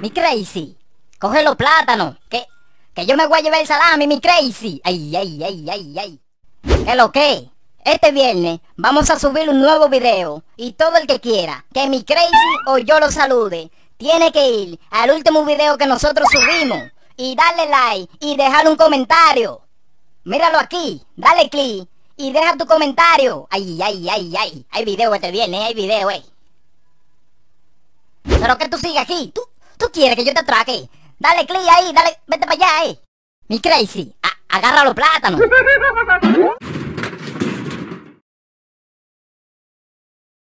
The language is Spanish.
Mi crazy. Coge los plátanos. Que, que yo me voy a llevar el salami, mi crazy. Ay, ay, ay, ay, ay. ¿Qué lo que? Este viernes vamos a subir un nuevo video y todo el que quiera que mi crazy o yo lo salude tiene que ir al último video que nosotros subimos y darle like y dejar un comentario. Míralo aquí, dale click y deja tu comentario. Ay, ay, ay, ay. Hay video este viernes, hay video, eh. Pero que tú sigas aquí. ¿Tú, tú quieres que yo te atraque. Dale click ahí, dale, vete para allá, eh. Mi crazy, a- agarra los plátanos.